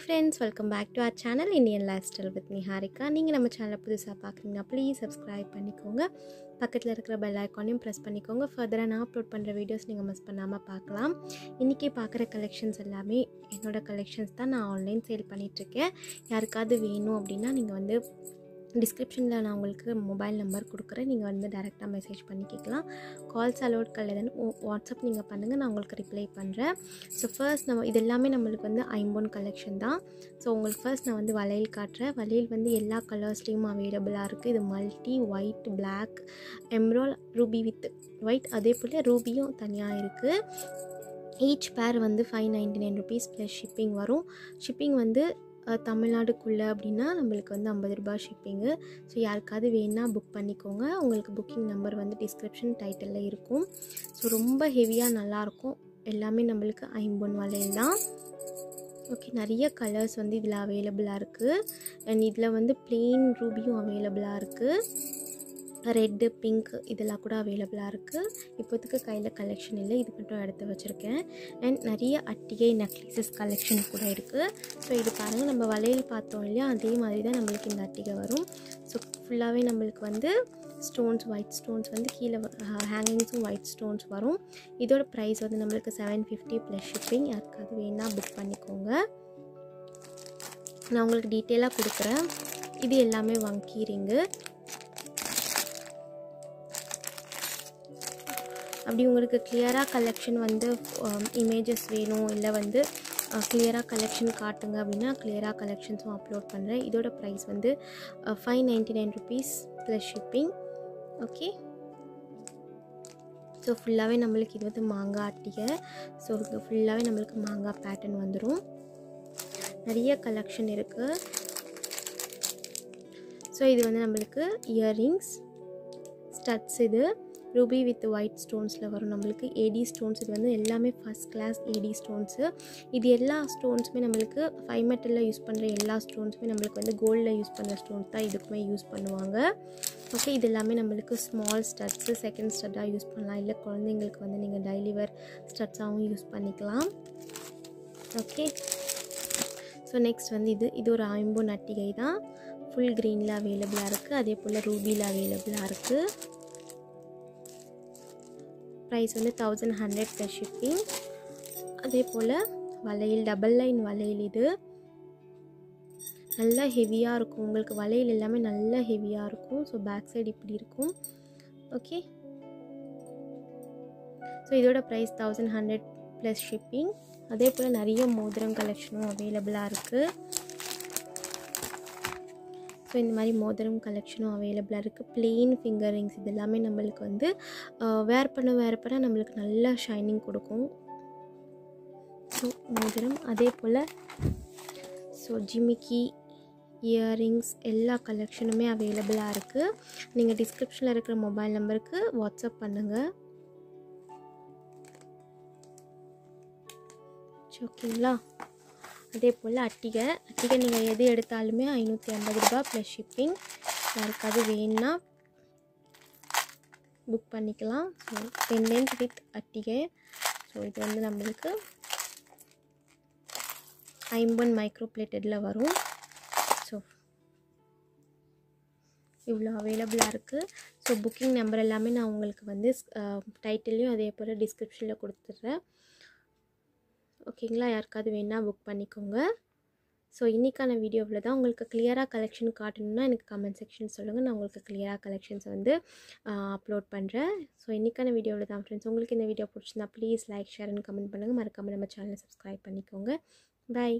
Hi friends welcome back to our channel Indian life style with Niharika நீங்கள் நம்ம சேனலை புதுசாக பார்க்குறீங்கன்னா ப்ளீஸ் சப்ஸ்கிரைப் பண்ணிக்கோங்க. பக்கத்தில் இருக்கிற பெல் ஐக்கானையும் ப்ரெஸ் பண்ணிக்கோங்க. ஃபர்தராக நான் அப்லோட் பண்ணுற வீடியோஸ் நீங்கள் மிஸ் பண்ணாமல் பார்க்கலாம். இன்றைக்கி பார்க்குற கலெக்ஷன்ஸ் எல்லாமே என்னோடய கலெக்ஷன்ஸ் தான் நான் ஆன்லைன் சேல் பண்ணிகிட்ருக்கேன் யாருக்காவது வேணும் அப்படின்னா நீங்கள் வந்து டிஸ்கிரிப்ஷனில் நான் உங்களுக்கு மொபைல் நம்பர் கொடுக்குறேன். நீங்கள் வந்து டேரெக்டாக மெசேஜ் பண்ணி கேட்கலாம். கால்ஸ் அலோட் கல்ல வாட்ஸ்அப் நீங்கள் பண்ணுங்கள் நான் உங்களுக்கு ரிப்ளை பண்ணுறேன் ஸோ ஃபர்ஸ்ட் நம்ம இது எல்லாமே நம்மளுக்கு வந்து ஐம்போன் கலெக்ஷன் தான். ஸோ உங்களுக்கு ஃபர்ஸ்ட் நான் வந்து வளையல் காட்டுறேன். வளையல் வந்து எல்லா கலர்ஸ்லேயும் அவைலபிளாக இருக்குது இது multi white black emerald ruby with white அதே போல் ரூபியும் தனியாக இருக்குது ஈச் பேர் வந்து five ninety nine rupees plus shipping வரும். ஷிப்பிங் வந்து தமிழ்நாடுக்குள்ளே அப்படின்னா நம்மளுக்கு வந்து ஐம்பது ரூபாய் ஷிப்பிங்கு ஸோ யாருக்காவது வேணால் புக் பண்ணிக்கோங்க. உங்களுக்கு புக்கிங் நம்பர் வந்து டிஸ்கிரிப்ஷன் டைட்டிலில் இருக்கும். ஸோ ரொம்ப ஹெவியாக நல்லாயிருக்கும் எல்லாமே நம்மளுக்கு ஐம்பொன் வளையல் தான். ஓகே நிறைய கலர்ஸ் வந்து இதில் அவைலபிளாக இருக்குது அண்ட் இதில் வந்து plain ரூபியும் அவைலபிளாக இருக்குது ரெட்டு பிங்க் இதெல்லாம் கூட அவைலபிளாக இருக்குது இப்போதைக்கு கையில் கலெக்ஷன் இல்லை. இது மட்டும் எடுத்து வச்சுருக்கேன். அண்ட் நிறைய அட்டிகை நெக்லஸஸ் கலெக்ஷன் கூட இருக்குது ஸோ இது பாருங்கள் நம்ம வளையல் பார்த்தோம் இல்லையா? அதே மாதிரி தான் நம்மளுக்கு இந்த அட்டிகை வரும். ஸோ ஃபுல்லாகவே நம்மளுக்கு வந்து ஸ்டோன்ஸ் ஒயிட் ஸ்டோன்ஸ் வந்து கீழே ஹேங்கிங்ஸும் ஒயிட் ஸ்டோன்ஸ் வரும். இதோட ப்ரைஸ் வந்து நம்மளுக்கு செவன் ஃபிஃப்டி ப்ளஸ் ஷிப்பிங் யாருக்காவது வேணால் புக் பண்ணிக்கோங்க. நான் உங்களுக்கு டீட்டெயிலாக கொடுக்குறேன். இது எல்லாமே வங்கி ரிங்கு. அப்படி உங்களுக்கு கிளியராக கலெக்ஷன் வந்து um, இமேஜஸ் வேணும் இல்லை வந்து கிளியராக கலெக்ஷன் காட்டுங்க அப்படின்னா கிளியராக கலெக்ஷன்ஸும் அப்லோட் பண்ணுறேன் இதோட ப்ரைஸ் வந்து five ninety nine rupees plus shipping okay so ஃபுல்லாகவே நம்மளுக்கு இது வந்து மாங்காய் அட்டிகை. ஸோ ஃபுல்லாகவே நம்மளுக்கு மாங்காய் பேட்டர்ன் வந்துடும் நிறைய கலெக்ஷன் இருக்குது ஸோ இது வந்து நம்மளுக்கு இயரிங்ஸ் ஸ்டட்ஸ் இது. ரூபி வித் ஒயிட் ஸ்டோன்ஸில் வரும் நம்மளுக்கு ஏடி ஸ்டோன்ஸ் இது வந்து எல்லாமே ஃபஸ்ட் கிளாஸ் ஏடி ஸ்டோன்ஸு இது எல்லா ஸ்டோன்ஸுமே நம்மளுக்கு ஃபைவ் மெட்டலில் யூஸ் பண்ணுற எல்லா ஸ்டோன்ஸுமே நம்மளுக்கு வந்து கோல்டில் யூஸ் பண்ணுற ஸ்டோன்ஸ் தான் இதுக்குமே யூஸ் பண்ணுவாங்க. ஓகே இது எல்லாமே நம்மளுக்கு ஸ்மால் ஸ்டட்ஸு செகண்ட் ஸ்டட்டாக யூஸ் பண்ணலாம். இல்லை குழந்தைங்களுக்கு வந்து நீங்கள் டெய்லிவர் ஸ்டட்ஸாகவும் யூஸ் பண்ணிக்கலாம். ஓகே ஸோ நெக்ஸ்ட் வந்து இது. இது ஒரு ஐம்பொன் நட்டிகை தான். ஃபுல் க்ரீனில் அவைலபிளாக இருக்குது அதே போல் ரூபியில் அவைலபிளாக இருக்குது ப்ரைஸ் வந்து தௌசண்ட் ஹண்ட்ரட் ப்ளஸ் ஷிப்பிங் அதே போல் வளையல் டபுள் லைன் வளையல் இது. நல்லா ஹெவியாக இருக்கும். உங்களுக்கு வளையல் எல்லாமே நல்லா ஹெவியாக இருக்கும். ஸோ பேக் சைடு இப்படி இருக்கும். ஓகே ஸோ இதோட price thousand hundred plus shipping அதே போல் நிறைய மோதிரம் கலெக்ஷனும் அவைலபிளாக இருக்குது ஸோ இந்த மாதிரி மோதிரம் கலெக்ஷனும் அவைலபிளாக இருக்குது பிளெயின் ஃபிங்கர் ரிங்ஸ் இது எல்லாமே நம்மளுக்கு வந்து வேர் பண்ண வேர் பண்ண நம்மளுக்கு நல்லா ஷைனிங் கொடுக்கும். ஸோ மோதிரம் அதே போல் ஸோ ஜிமிக்கி இயரிங்ஸ் எல்லா கலெக்ஷனுமே அவைலபிளாக இருக்குது நீங்கள் டிஸ்கிரிப்ஷனில் இருக்கிற மொபைல் நம்பருக்கு வாட்ஸ்அப் பண்ணுங்கள் ஓகேங்களா அதே போல் அட்டிகை. அட்டிகை நீங்கள் எது எடுத்தாலுமே ஐநூற்றி ஐம்பது ரூபா ப்ளஸ் ஷிப்பிங் யாருக்காவது வேணுன்னா புக் பண்ணிக்கலாம். ஸோ பெண்டன்ட் வித் அட்டிகை. ஸோ இது வந்து நம்மளுக்கு ஐம்பன் மைக்ரோ பிளேட்டடில் வரும். ஸோ இவ்வளோ அவைலபிளாக இருக்குது ஸோ புக்கிங் நம்பர் எல்லாமே நான் உங்களுக்கு வந்து டைட்டிலையும் அதே போல் டிஸ்கிரிப்ஷனில் கொடுத்துட்றேன். ஓகேங்களா? யாருக்காவது வேணால் புக் பண்ணிக்கோங்க. ஸோ இன்றைக்கான வீடியோவில் தான் உங்களுக்கு கிளியராக கலெக்ஷன் காட்டணும்னா எனக்கு கமெண்ட் செக்ஷன் சொல்லுங்கள் நான் உங்களுக்கு கிளியராக கலெக்ஷன்ஸ் வந்து அப்லோட் பண்ணுறேன் ஸோ இன்றைக்கான வீடியோவில் தான் ஃப்ரெண்ட்ஸ் உங்களுக்கு இந்த வீடியோ பிடிச்சிருந்தா please like share and comment பண்ணுங்கள் மறக்காமல் நம்ம சேனலை சப்ஸ்கிரைப் பண்ணிக்கோங்க. பாய்